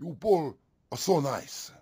You bull are so nice.